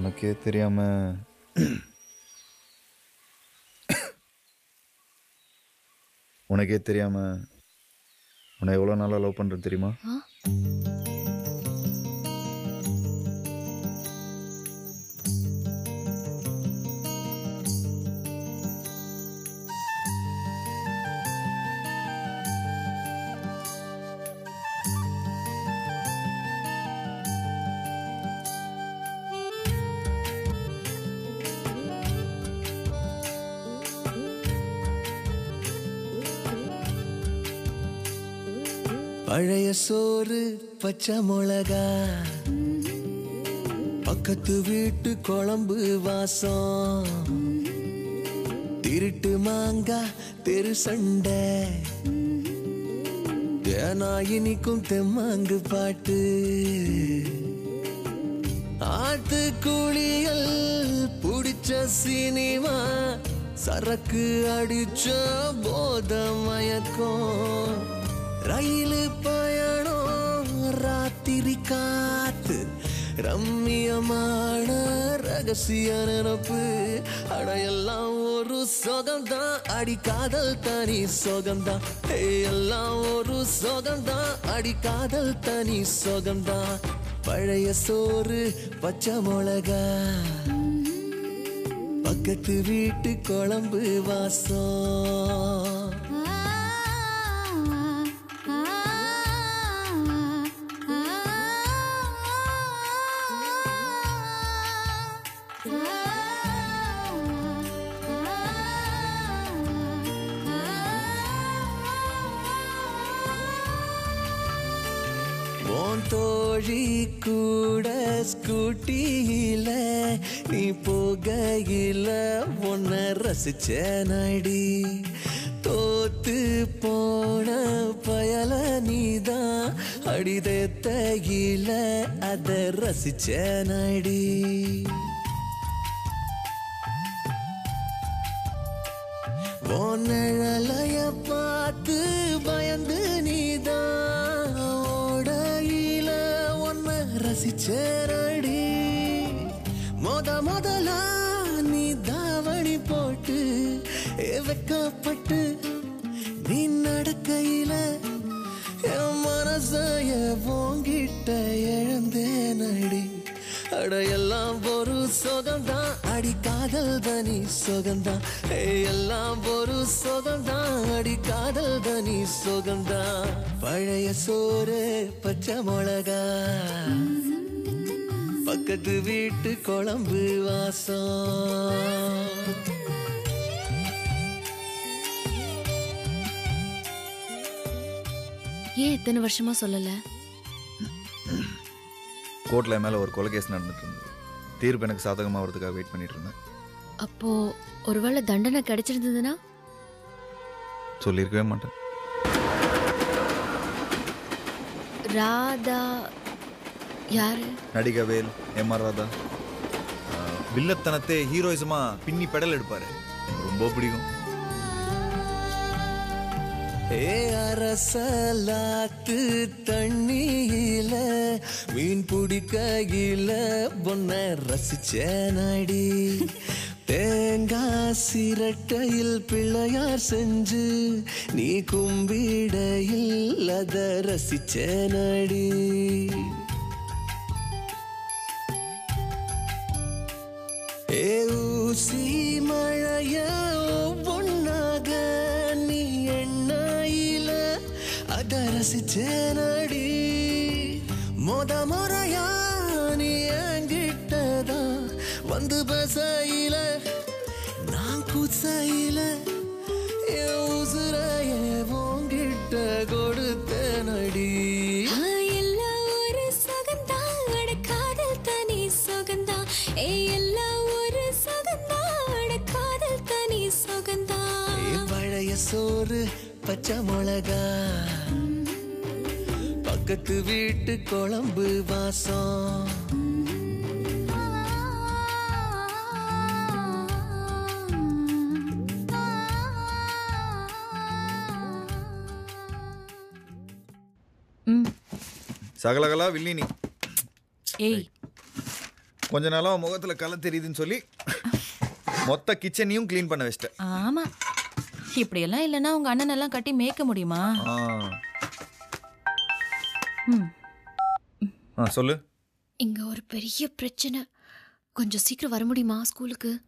உனக்கே தெரியாம உனக்கே தெரியாம உன்னை எவ்வளோ நாளாக லவ் பண்ணுறது தெரியுமா? பழைய சோறு பச்சை மிளகா. பக்கத்து வீட்டு குழம்பு வாசம். திருட்டு மாங்கா தெரு சண்டை. தேனா இனிக்கும் தெம்மாங்கு பாட்டு. ஆத்து குழியல் புடிச்ச சினிமா. சரக்கு அடிச்ச போத மயக்கம். ரயிலு பயணம் ராத்திரி காத்து ரம்மியமான ரகசிய நினப்பு. அடையெல்லாம் ஒரு சொகம்தான். அடி காதல் தனி சொகம்தான். எல்லாம் ஒரு சொகம்தான். அடி காதல் தனி சொகம்தான். பழைய சோறு பச்சை மிளகா. பக்கத்து வீட்டு குழம்பு வாசம். உன் தோழி கூட ஸ்கூட்டியில நீ போகையில உன்னை ரசிச்ச நடி தோத்து போன பயல நீதான் அடிதத்தையில அத ரசிச்ச நடி உன் பார்த்து பயந்து நீதான். ஓடையில உன்னை ரசிச்சேரடி மொத முதலா நீ தாவணி போட்டு வெக்கப்பட்டு நீ நடக்கையில என் மனசைய போங்கிட்ட இழந்தேன் கடையெல்லாம் ஒரு சுகம்தான் அடி காதல் தனி சுகம்தான் எல்லாம் ஒரு சுகம்தான் அடி காதல் தனி சுகம்தான் பழைய சோறு பச்சை மிளகா. பக்கத்து வீட்டு குழம்பு வாசம். ஏன் இத்தனை வருஷமா சொல்லலை? கோர்ட்டில் என் மேலே ஒரு கொலை கேஸ் நடந்துட்டு இருந்தது. தீர்ப்பு எனக்கு சாதகமாக வரதுக்காக வெயிட் பண்ணிட்டு இருந்தேன். அப்போ ஒருவேளை தண்டனை கிடைச்சிருந்ததுன்னா? சொல்லியிருக்கவே மாட்டேன். ராதா யாரு? நடிகை வேல் எம் ஆர் ராதா. வில்லத்தனத்தை ஹீரோயிசமா பின்னி பெடல் எடுப்பாரு. ரொம்ப பிடிக்கும். ஏ அரசலாத்து தண்ணியில மீன் பிடிக்கையில பொன்ன ரசிச்ச நடி தேங்காய் சிரட்டையில் பிள்ளையார் செஞ்சு நீ கும்பிடையில் அத ரசிச்ச நடி ஏ ஊசி மழைய ஒவ்வொன்னாக நீ எண்ணாயில அத ரசிச்சேனடி மொத முறையா நீ என்கிட்டதா? வந்து பசையில நான் குசையில என் உசுரைய உன்கிட்ட கொடுத்தேனடி. எல்லாம் ஒரு சுகந்தான் அட காதல் தனி சுகந்தான் ஏ எல்லாம் ஒரு சுகந்தான் அட காதல் தனி சுகந்தான் ஏ பழைய சோறு பச்சை மிளகா. பக்கத்து வீட்டு குழம்பு வாசம். சகலகலா வில்லினி. ஏய். கொஞ்ச நாளா உன் முகத்துல கலை தெரியுதுன்னு சொல்லி மொத்த கிச்சனையும் க்ளீன் பண்ண வச்சிட்டேன். ஆமா. இப்படியெல்லாம் இல்லைன்னா உங்க அண்ணன் எல்லாம் கட்டி மேய்க்க முடியுமா? சொல்லு. இங்க ஒரு பெரிய பிரச்சனை. கொஞ்சம் சீக்கிரம் வர முடியுமா ஸ்கூலுக்கு?